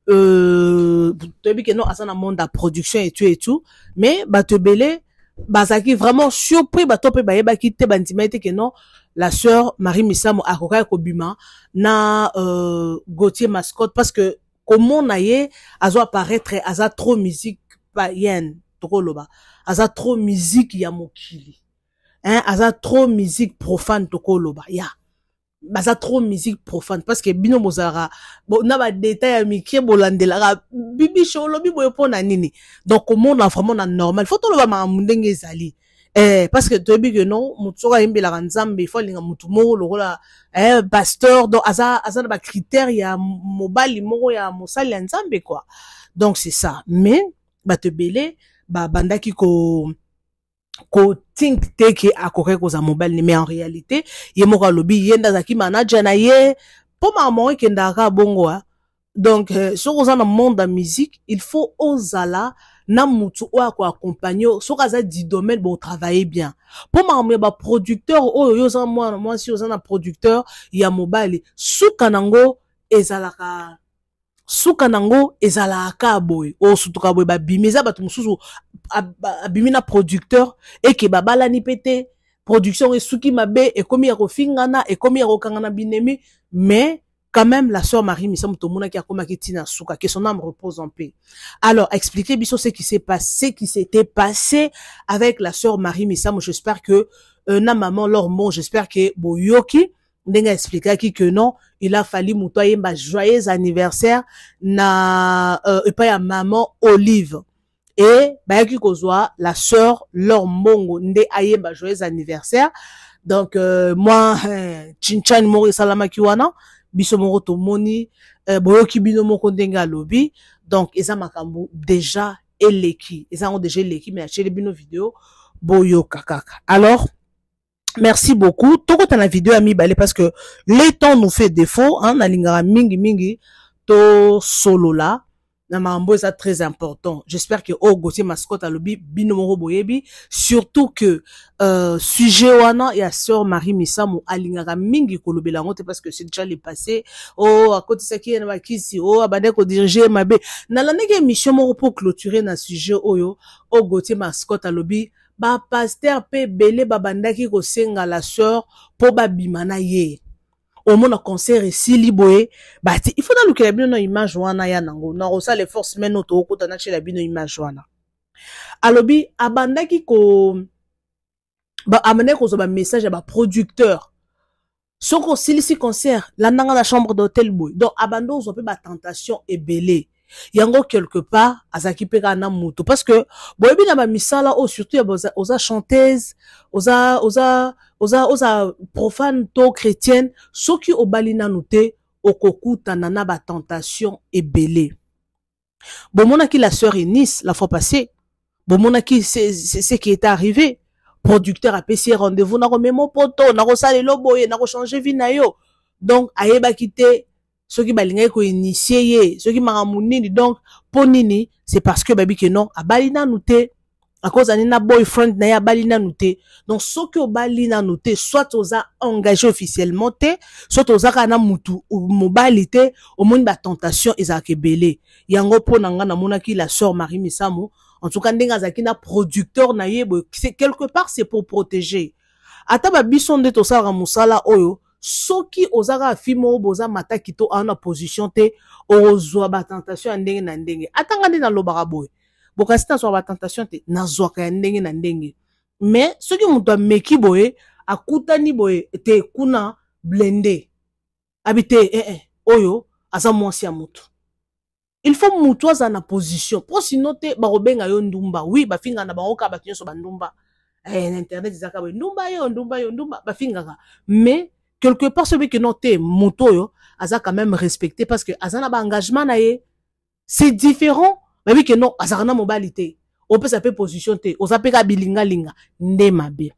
[SPEAKER 2] euh, toyebi ke non aza na monde ya production et tout et tout mais bato ebele bazalaki vraiment surpris bato mpe bayebaki te bandima ete ke non la sœur marie misamo akokaki kobima na euh, gautier mascotte parce que komona ye azo apparaître aza trop musique païenne tokoloba aza trop musique ya mokili. Hein, aza trop musique profane tokoloba ya. Yeah. baza trop musique profane. Parce que bino bozalaka na badetail ya mike bolandelaka. Bibishe olobi boye mpo na nini? Donc komona vraiment na normal. Fo toloba makambo ndenge ezali. Eh, parce que toyebi ke non motu soko ayembelaka nzambe ifo alinga motu moko lokola eh, pasteur. Donc aza, aza na bacritère ya mobali moko ya mosali ya nzambe quoi. Donc c'est ça. Mais bato ebele babandaki ko kotink te ke akoki kozala mobali mais en réalité ye moko alobi ye nde azalaki manager na ye mpo maka moko ekendaka bongo donc euh, soki oza na monde ya musique il faut ozala na mutu oyo akoaccompagne soki aza du domaine botravaille bien. Mpo makambo ya baproducteur oyo yo oza mwana mwasi oza na producteur ya mobali suka nango ezalaka suka nango ezalaka boye osutuka boye babimi eza bato mosusu abimi na producteur eke babalani mpe te production esuki mabe ekomi ya kofingana ekomi ya kokangana binemi mais quand même la sœur Marie Missa Mutomunaki a komaki tina suka que son âme repose en paix. Alors expliquez biso ce qui s'est passé, qui s'était passé avec la sœur Marie Missa. J'espère que euh, na maman leur mot, j'espère que boyoki ndenga expliqué qui que non, il a fallu mutoyer ma joyeux anniversaire na euh, et pas ya maman Olive. Et bayaki kozwa la sœur leur mongo nde ayemba joyeux anniversaire. Donc euh, moi chinchan mori salamaki wana biso moko tomoni euh, boyoki bino moko ndenge alobi donc eza makambo déjà eleki eza yango déjà eleki mais acheli bino video boyoka kaka alors merci beaucoup. Tokota na video ya mibale parce que le temps nous fait défaut hein, nalingaka mingi mingi tosolola na makambo eza très important. J'espère que oyo gautier mascotte alobi bino moko boyebi. Surtout que euh, sujet wana ya sœur marie misamu alingaka mingi kolobela yango te parce que c'est déjà le passé. O oh, akotisaki ye na bakisi. O oh, abandaki kodirige ye mabe nalandaki émission moko mpo clôturer na sujet oyo oyo gautier mascotte alobi bapaster mpe ebele babandaki kosenga la sœur mpo babima na ye. Omona concert esili boye bati faut nalukela bino na image wana ya nango. Nakosala efforce mene tokokota natiela bino image wana. Alobi abandaki ko abandaki kozwa bamessage ya baproducteur soki osilisi concert landanga na chambre d'hôtel boye donc abandi ozwa mpe batentation ebele yango quelque part azalaki mpe kaka na parce que boyebi na bamisala oyo surtout oza chanteuse oza oza oza oza profane to chrétienne soki obali nanu te okokutana na batentation ebele. Bomonaki la sœur eunice la fois passée bomonaki ce qui était arrivé producteur apesi ye rendez-vous nakomema poto nakosalela boye nakochange vi na yo. Donc ayebaki te soki balingaki koinitie ye soki makambo nini. Donc mpo nini c'est parce que babi ke non abali nanu te. Akozani na boyfriend na ye abali nanu te. Donc soki obali nanu te soit oza engagé officiellement te soit oza kaka na mutu mobali te omoni batentation ezalaka ebele. Yango mpo na nga la sœur marie misamu en tout cas ndenge azalaki na producteur na ye boye quelque part c'est pour protéger. Ata babiso nde tosalaka mosala oyo soki oza kaka fi moko boza mataki to awa position te okozwa batentation ya ndenge na ndenge. Atanga nde nalobaka boye. Bokasi nazwaka batentation te nazwaka ya ndenge na ndenge. Mais soki moto ameki boye akutani boye te kuna blende. Abi te eh, eh, oyo aza mwasi ya il faut motu aza na position. Mpo sino te bakobenga yo ndumba. Wi bafingaka na bango kaka bato nyonso bandumba eh, na internet ezaka boye ndumba yo ndumba yo ndumba. Mais quelque part soki ke no te moto oyo aza quand même respecté parce que aza na baengagement na ye. C'est différent. Bayebi ke non azalaka na mobali te opesa mpe position te oza mpe ka bilingalinga nde mabe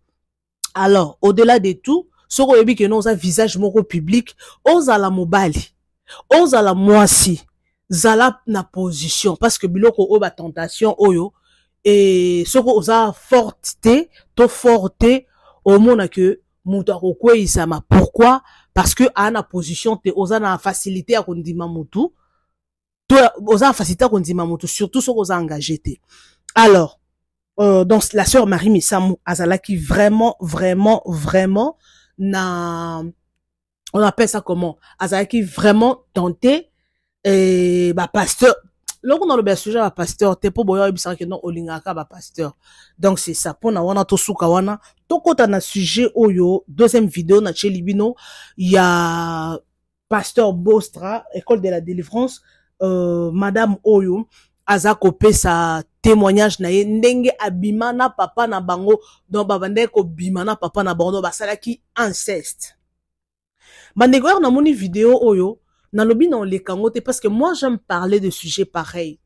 [SPEAKER 2] alors au-delà de tout soki oyebi ke non oza visage moko public ozala mobali. Ozala mwasi. Zala na position. Parce que biloko oyo batentation oyo e soki oza forte te to fort te omona ke moto akokweyisama pourquoi? Parce que aa na position te oza na facilité ya kondima motu to oza na facilité ya kondima motu surtout soki oza engagé te. Alors euh, donc la sœur marie misamu azalaki vraiment vraiment vraiment na on appelle ça comment? Azalaki vraiment tenté eh, bapasteur loko naloba sujet ya bapasteur te mpo boyo oyebisaka ke non olingaka bapasteur donc c'est ça. Mpona wana tosuka wana tokɔta na sujet oyo deuxième vidéo natieli bino. Ya pasteur bostra école de la délivrance euh, madame oyo aza kopesa témoignage na ye. Ndenge abima na papa na bango donc babandaki kobima na papa na bango donc basalaki inceste. Bandeko oyo namoni video oyo nalobi na oleka yango te parce que moi j'aime parler de sujet pareil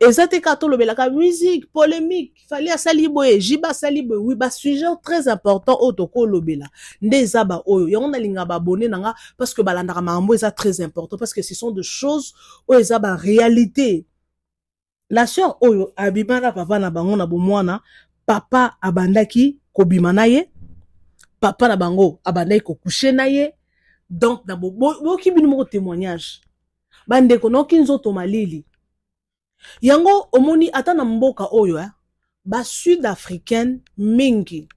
[SPEAKER 2] eza te kaka tolobelaka musique polémique fali asali boye jiba asali boye wi basujet très important oyo tokolobela nde eza baoyo yango nalinga babone nanga parce que balandaka makambo eza très important parce que ce sont de choses oyo eza baréalité la sœur oyo abima na papa na bango na bomwana papa abandaki kobima na ye. Papa na bango abandaki na donc na boyoki bino moko témoignage. Bandeko naoki nzoto malili. Yango omoni ata na mboka oyo eh, basud africaine mingi.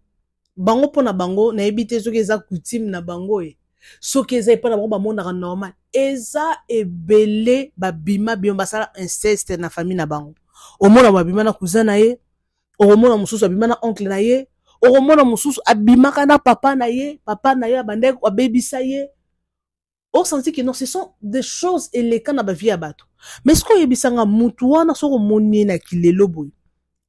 [SPEAKER 2] Bango mpo na bango nayebi te soki eza coutume na bango e soki eza epai na bango bamonaka normal. Eza ebele babima bino basala inceste na famille na bango. Omona babima na cousin na ye okomona mosusu abima na oncle na ye okomona mosusu abimaka na papa na ye papa na ye abandaki abebisa ye osanti ke non ce sont des choses eleka na bavie ya bato mais soki oyebisanga mutu wana soki omoni ye na kilelo boye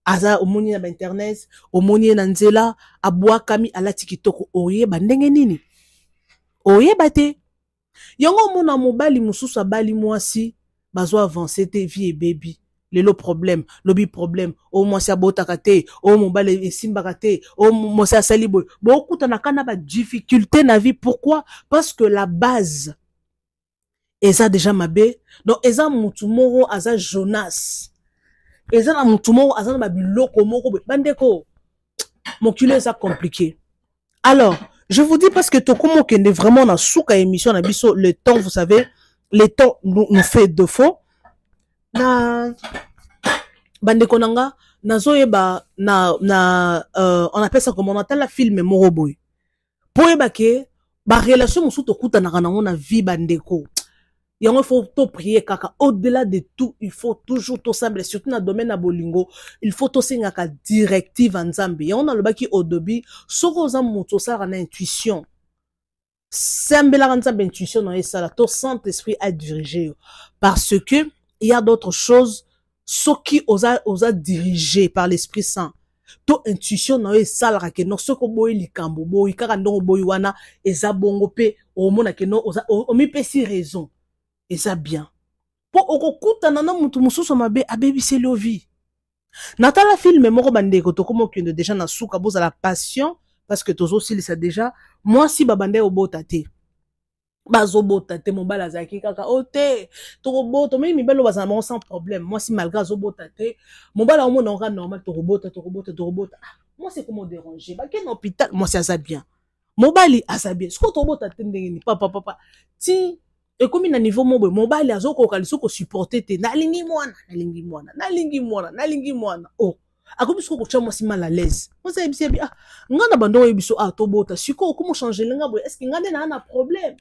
[SPEAKER 2] aza omoni ye na bainternet omoni ye na nzela abwakami alati kitoko oyeba ndenge nini? Oyeba te yango omona mobali mosusu abali mwasi bazwa avance te vie ebebi lelo problème lobi problème. O mwasi abotaka te o mobali esimbaka te o mwasi asali boye na vie. Pourquoi? Parce que la base eza déjà mabe donc eza mutu moko aza jonas. Eza na mutu moko aza na babiloko moko boye bandeko mokili eza compliqué. Alors je vous dis parce que tokomi okende vraiment na suka émission na biso le temps vous savez le temps nous, nous fait défaut na bandeko na nga nazoyeba na, na uh, on appelle ça comment? On atala filme moko boye po oyeba ke barelation mosusu tokutanaka nango na vie bandeko. Yango il faut toprier kaka. Au-delà de tout il faut toujours tosambela. Surtout na domaine ya bolingo il faut tosengaka directive ya nzambe. Yango nalobaki odobi soki oza moto osalaka na intuition. Sembelaka nzambe intuition na yo esala. To saint esprit adirige yo. Parce que il y a d'autres choses. Soki oza, oza dirigé par l'esprit saint to intuition na yo esalaka ke no soki oboyi likambo boyi kaka ndenge oboyi wana eza bongo mpe omona ke no omipesi raison eza bien. Mpo okokutana na mutu mosusu mabe abebiseli ovi natala filme moko bandeko tokoma okende deja na suka bozala patient parce que tozosilisa deja. Mwasi babandai obota te bazobota te mobali azalaki kaka o te tokobota omei mibali oyo bazala bango sans problème. Mwasi malgré azobota te mobali aomona oka normal tokobota tokobota tokobota ah, mwasi ekoma dérange bake na hôpital mwasi aza bien. Mobali aza bien. Sikoyo tokobota te ndenge ni? Papa papa. Ti ekomi na niveau moko boye mobali azokoka liso kosuporte te. Nalingi mwana nalingi mwana nalingi mwana nalingi mwana. O oh. akomi siko kotya mwasi mal à l'aise. Mwasi ayebisi yebi ah ngai na bando oyo biso ah tobota. Sikoyo okoma ochangele nga boye. Estce ngai nde naa na problème?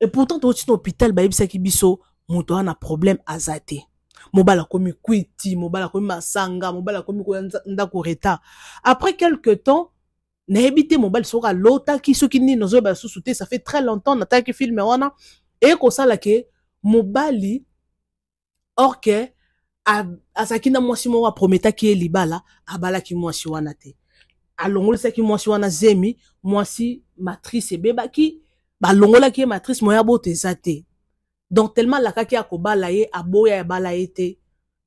[SPEAKER 2] Et pourtant toti na hôpital bayebisaki biso moto aza na problème aza te mobali akomi kwiti mobali akomi masanga mobali akomi koya ndako retard après quelque temps nayebi te mobali soki alotaki soki nini ça fait très longtemps natalaki filme wana. Ekosala ke mobali or ke azalaki na mwasi moko aprometaki ye libala abalaki mwasi wana te. Alongolisaki mwasi wana zemi mwasi matrice ebebaki balongolaki ye matrice moya boto eza te. Donc tellement alakaki ya kobala ye aboya ebala ye te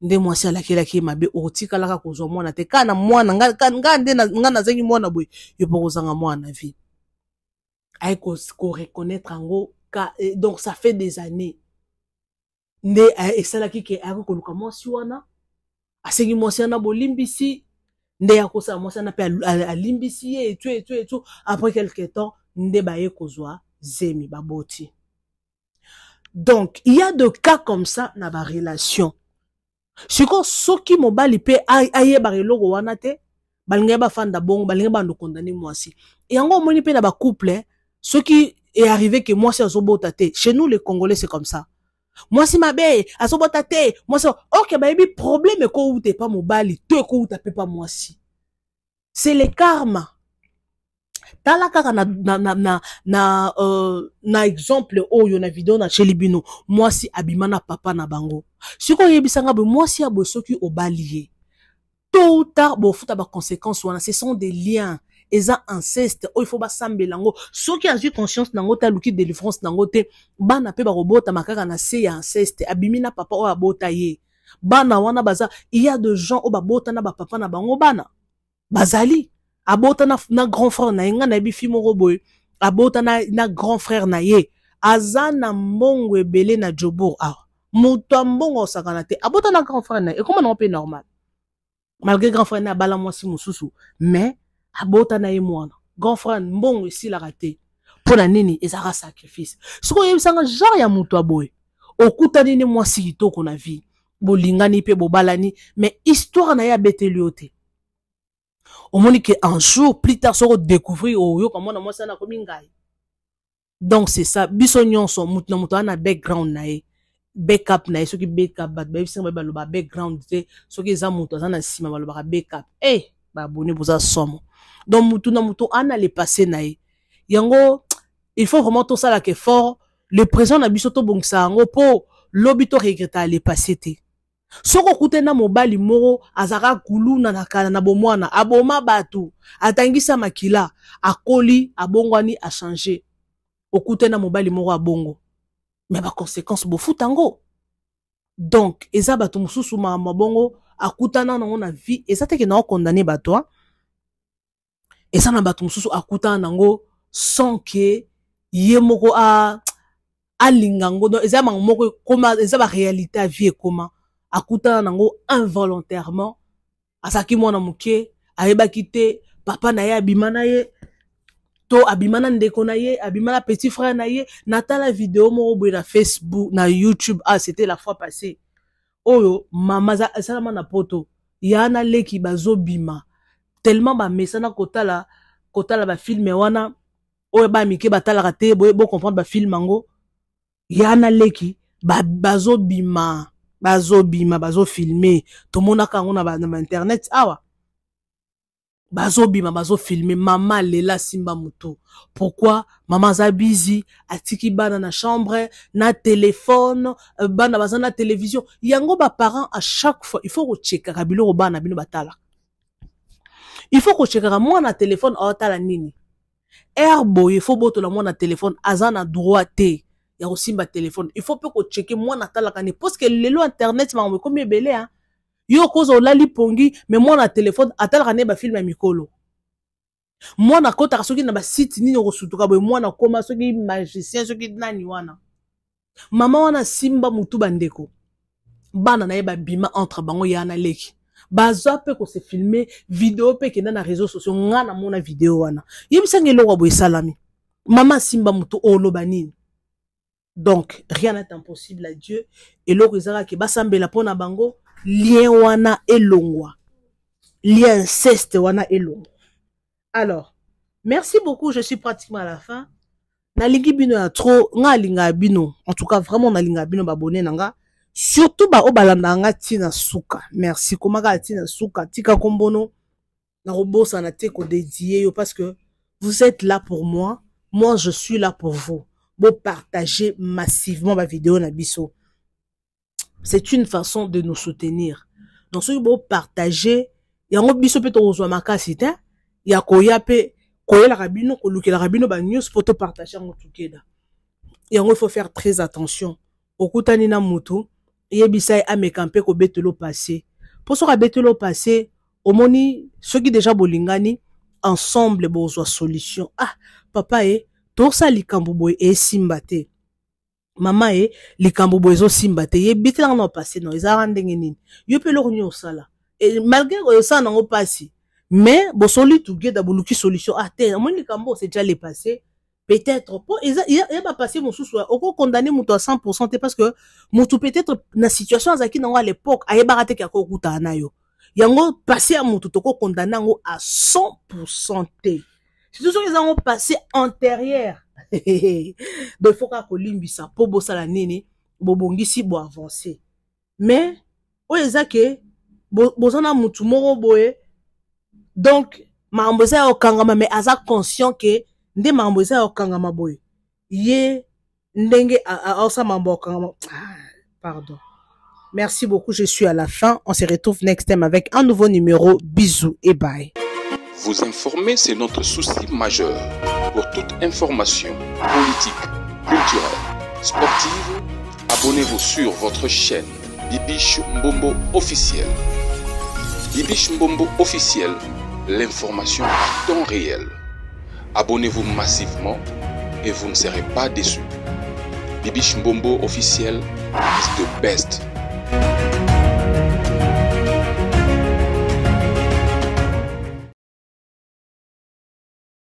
[SPEAKER 2] nde mwasi alakelaki ye mabe. Otikalaka kozwa mwana te. Kaka na mwana nga nde nga nazangi mwana boye yo mpo kozanga mwana vie. Aye koreconnaitre yango eh, donc ça fait des années. Nde esalaki ke ayaki koluka mwasi wana asengi mwasi wana bolimbisi. Nde akosala mwasi wana mpe alimbisi ye etu etu etu après quelque temps nde baye kozwa zemi baboti. Donc il y a de cas comme ça na barelation sikoyo soki mobali mpe ayebaka eloko wana te balingai bafanda bongo balingai bando kondane mwasi yango omoni mpe na bacouple soki earrive ke mwasi azobota te chez nous les congolais c'est comme ça. Mwasi mabe azobota te mwasi ok bayebi problème ekouta epa mobali to ekouta mpe pa mwasi c'est le karma tala kaka na, na, na, na, na, uh, na exemple oyo na video na tyeli bino mwasi abima na papa na bango. Sikoyo oyebisanga boye mwasi ya boye soki obali ye tôt ou tard bofuta baconséquence wana ce sont des liens. Eza ancestre oyo ifo basambela yango. Soki azwi conscience nango te aluki délivrance nango te bana mpe bakobotama kaka na se ya ancestre abimi na papa oyo abota ye. Bana wana baza il y a de gens oyo babota na bapapa na bango bana bazali abota na, na grand frère na ye nga nayebi fi moko abota na, na grand frère na ye. Aza na mbongo ebele na jobour awa moto ya mbongo osakana te. Abota na grand frère na ye. Ekoma nango mpe normal. Malgré grand frère na ye abala mwasi mais abota na ye mwana. Grand frère mbongo esilaka te. Mpo na nini ezalaka sacrifice? Soki oyebisanga genre ya moto aboye okutani ni mwasi kitoko na vie? Bolingani mpe bobalani. Mais histoire na ye abeteli yo te omoni ke un jour plus tard soko découvrir oyoka mwana mwasi ana akomi ngai donc c'est ça. Biso nyonso moto na moto ana background na backup na ye soki backup bato bayebisanga baye baloba background te soki eza moto aza na nsima balobaka backup e hey, baboni boza somo donc motu na moto ana le passé na yango il faut vraiment tosalaka effort le présent na biso tobongisa yango mpo lobi toregreta le passé te soki okute na mobali moko azalaka kuluna na kala na bomwana aboma bato atangisa makila akoli abongwani achange okute na mobali moko abongo me baconséquence bofuta yango. Donc eza bato mosusu makambo bongo akutana nango na vie eza teke na okondane bato eza na bato mosusu akutana nango sans ke ye moko alinga yango. Eza makambo moko ekoma eza baréalité ya vie ekoma akutana nango involontairement. Azalaki mwana moke ayebaki te papa na ye abima na ye to abima na ndeko na ye abima na petit frère na ye. Natala video moko boye na facebook na youtube. Ah c'était la fois passée. Oyo mama esalama na poto. Ya na leki bazobima. Tellement bamesana kotala kotala bafilme wana oyo bamike batalaka te bocomprendre bafilme yango. Ya na leki bazobima bazobima bazofilme tomonaka yango na bainternet awa. Bazobima bazofilme mama alela simba moto. Pourquoi? Mama aza bizi atiki bana na chambre na telefone bana baza na télévision. Yango baparent à chaque fois il faut kochekaka biloko bana bino batalaka il faut kochekaka mwana telefone aotala nini? Aire boye fo botola mwana telefone aza na droit te ya kosimba telefone il faut mpe kocheke mwana atalaka nini parceke lelo internet makambo ekomi ebele a yo koza olali pongi me mwana telefone atalaka nde bafilme ya mikolo. Mwana akɔtaka soki na basite nini okosutuka boye mwana akóma soki magicien soki nani wana. Mama wana simba mutu bandeko bana na ye babima entre bango ya na leki. Bazwa mpe kose filme video mpe ekenda na réseau sociaux nga namona video wana. Yebisanga eloko boye esalami mama asimba motu oloba nini donc rien n'est impossible à dieu. Eloko ezalaki basambela mpo bango lien wana elongwa. Lien inceste wana elongwa. Alors merci beaucoup. Je suis pratiquement à la fin. Nalingi bino ya trop. Nga alingaka bino. En tout cas vraiment nalingaka bino babone na nga surtout baoyo balandaka nga ntina suka. Merci. Komaka ntina suka. Tika kombono. Nakobosana te kodedie yo parce que vous êtes là pour moi. Moi je suis là pour vous bopartager massivement bavideo na biso. C'est une façon de nous soutenir. Donc soki bopartage yango biso mpe tokozwa makasi te ya koya mpe koyelaka bino kolukelaka bino banyonso mpo topartage yango tokeda yango il faut faire très attention. Okutani na motu yebisa ye ameka mpe kobetela opase mpo soki abetela opase omoni soki deja bolingani ensemble bozwa solution. Ah papa ye tosala likambo boye esimba te. Mama ye likambo boye ezosimba te. Yebetelanga na opase no ezalaka ndenge nini? Yo mpe eloko nini osala. Malgré osala nango mpasi mais bosoli togeda boluki solution. Ah te amoni likambo c'est déjà le passé. Peut-être mpo ya bapase mosusu okokondane moto à 100 te parce que motu peut-être na situation azalaki nango à l'époque ayebaka te kaka okutana na yo yango pase ya motu tokokondane yango à 100 te surtout soki eza yango passé antérieure donc *laughs* faut kaka kolimbisa mpo bosala nini bobongisi boavance mais oyo eza ke boza na motu moko boye. Donc makambo mais aza conscient nde boye. Ye ndenge kokangama pardon. Merci beaucoup je suis à la fin. On se retrouve next time avec un nouveau numéro. Bisous et bye
[SPEAKER 1] Vous informer, c'est notre souci majeur. Pour toute information politique, culturelle, sportive, abonnez-vous sur votre chaîne Bibiche Mbombo officiel. Bibiche Mbombo officiel, l'information à temps réel. Abonnez-vous massivement et vous ne serez pas déçus. Bibiche Mbombo officiel is the best.